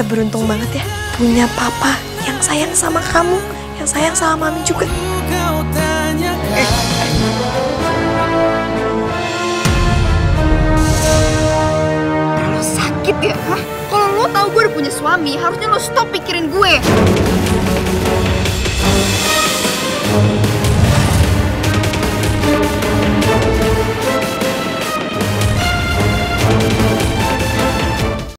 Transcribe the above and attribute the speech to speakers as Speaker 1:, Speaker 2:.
Speaker 1: kita beruntung banget ya punya papa yang sayang sama kamu, yang sayang sama mami juga.
Speaker 2: Eh, lo sakit ya? Hah? Kalau lo tahu gue udah punya suami, harusnya lo stop pikirin gue.